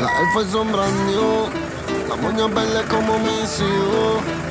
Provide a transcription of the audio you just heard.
La alfa es sombra la moña verde como mi hijo.